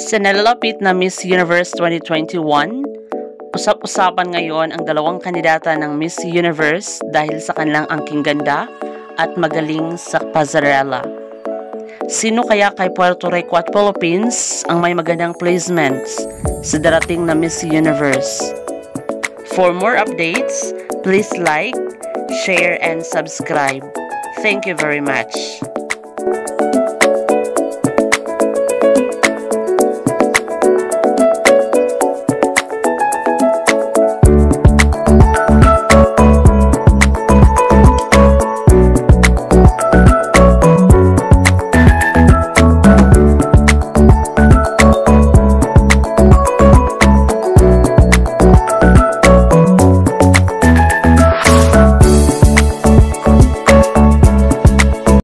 Sa nalalapit na Miss Universe 2021, usap-usapan ngayon ang dalawang kandidata ng Miss Universe dahil sa kanilang angking ganda at magaling sa pasarela. Sino kaya kay Puerto Rico at Philippines ang may magandang placements sa darating na Miss Universe? For more updates, please like, share, and subscribe. Thank you very much.